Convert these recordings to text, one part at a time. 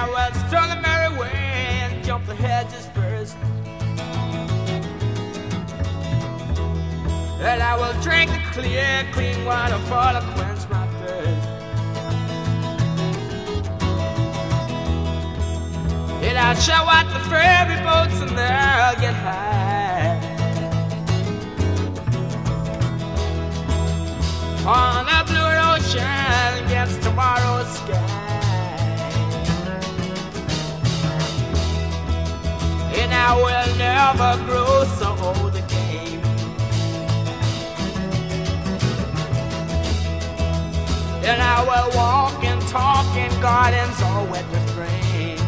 I will stroll the merry way and jump the hedges first. And I will drink the clear, clean water for to quench my thirst. And I'll show out the ferry boats and they'll get high. On I will never grow so old again. And I will walk and talk in gardens all with rain.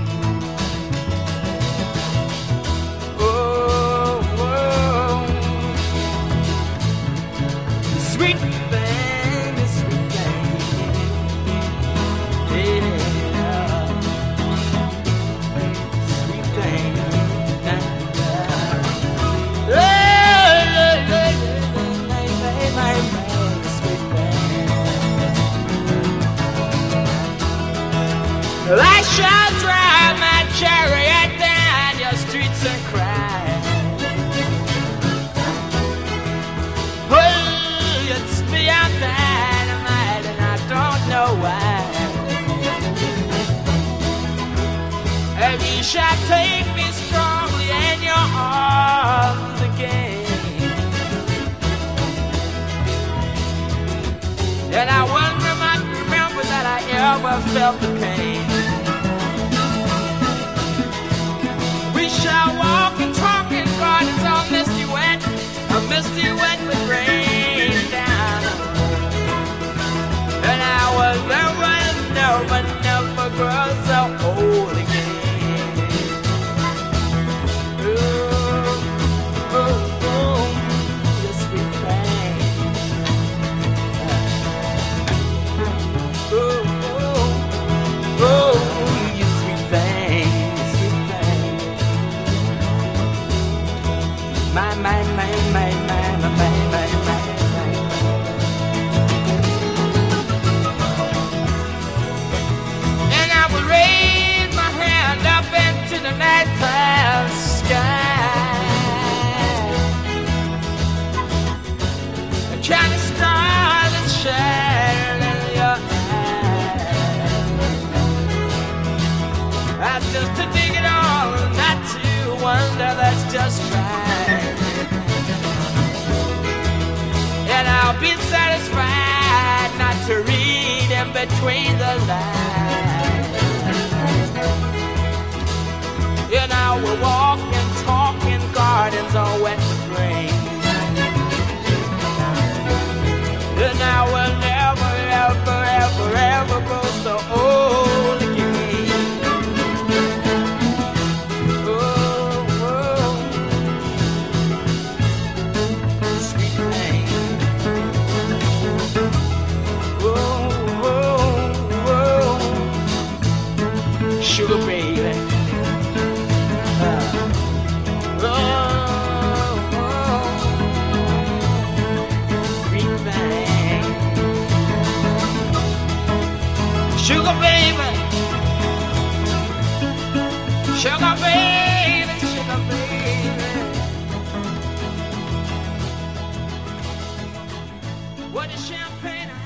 Shall drive my chariot down your streets and cry. Oh, it's I'm dynamite and I don't know why. And you shall take me strongly in your arms again. And I wonder, might remember that I ever felt the pain. Between the lines. sugar baby. Uh, oh, oh. Sugar baby. Sugar baby. Sugar baby. What is champagne?